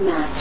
match.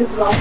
You've lost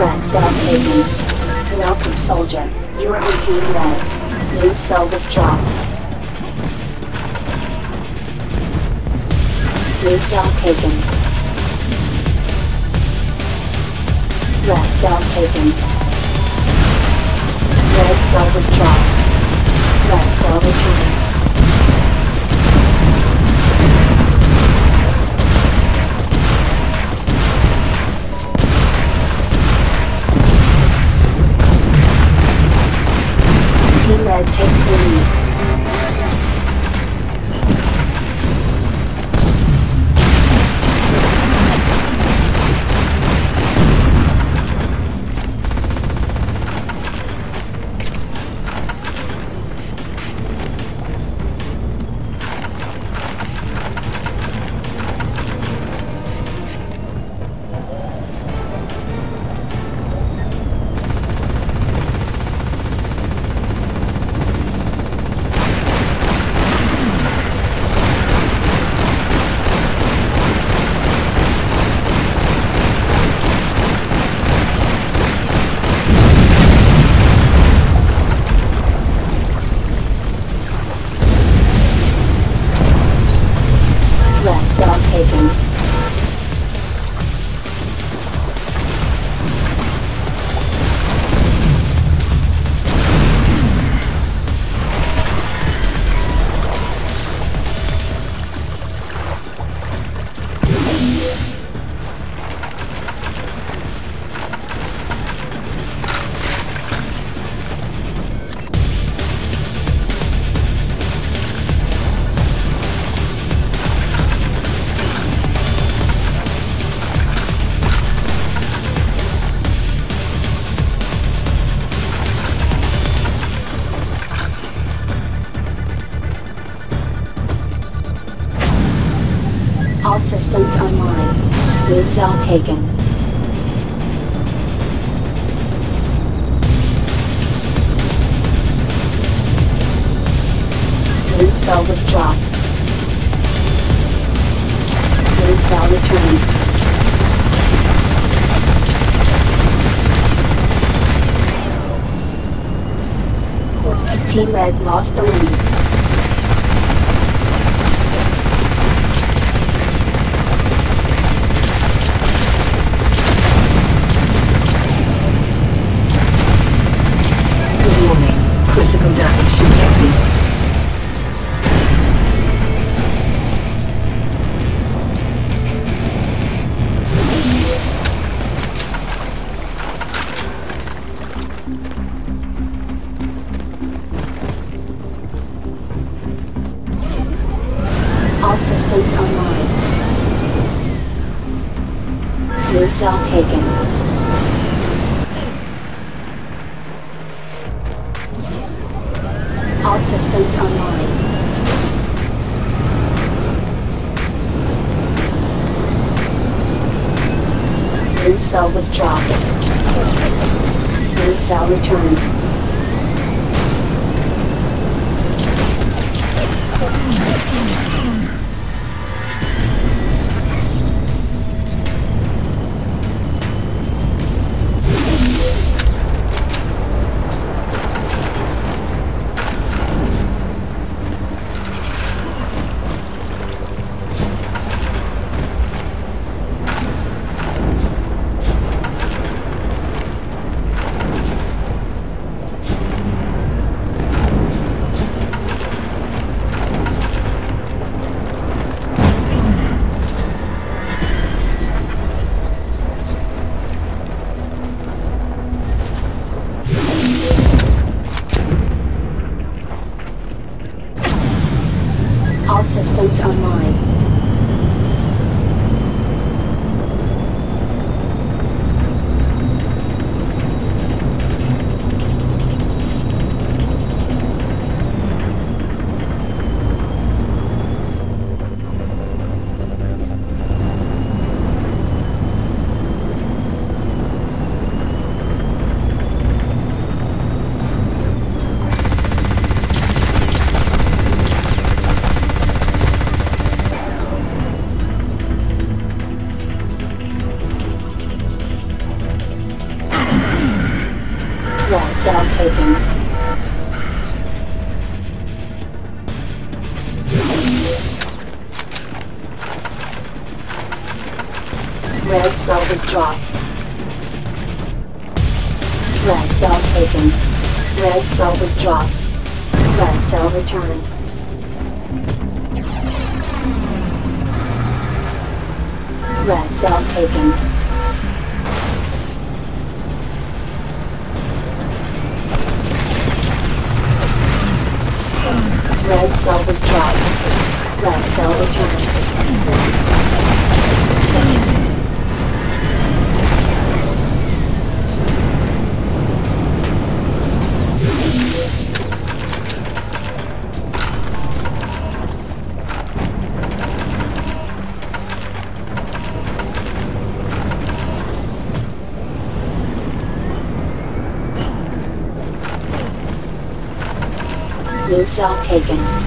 Red cell taken. Welcome, soldier. You are on team red. New cell was dropped. New cell taken. Red cell taken. Red cell was dropped. Red cell returned. Red takes the lead. Taken. New cell was dropped. New cell returned. Team Red lost the lead. All online. New cell taken. All systems online. New cell was dropped. New cell returned. Red cell was dropped. Red cell taken. Red cell was dropped. Red cell returned. Red cell taken. Red cell was dropped. Red cell returned. Cell taken.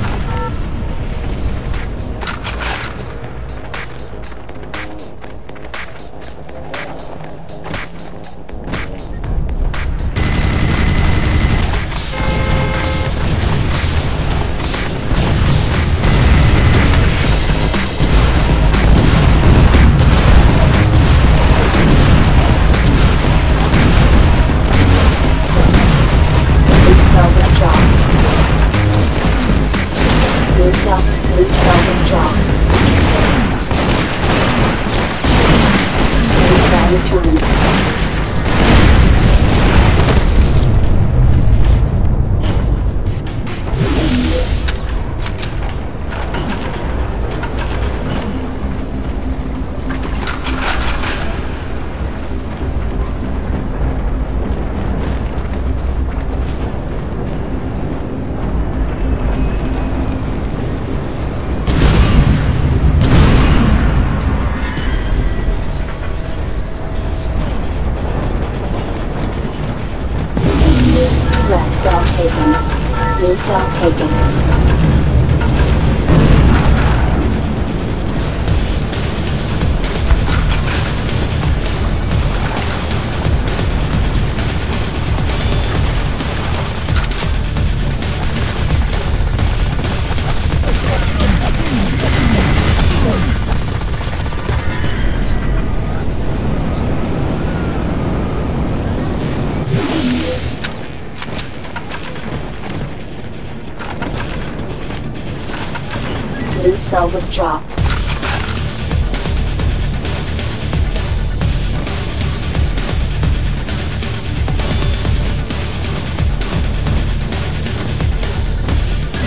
Cell was dropped.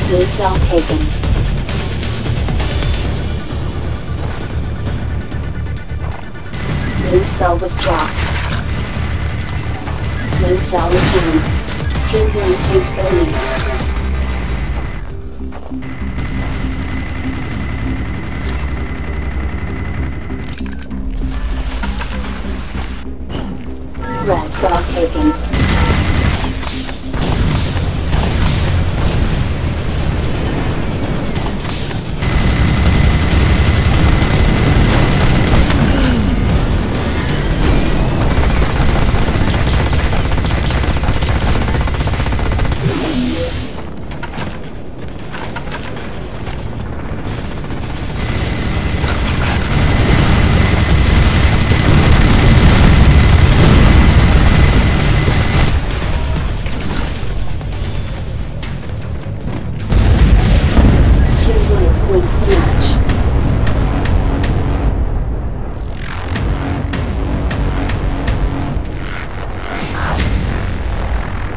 Blue cell taken. Blue cell was dropped. Blue cell returned. Team Blue takes the lead. Cell taken.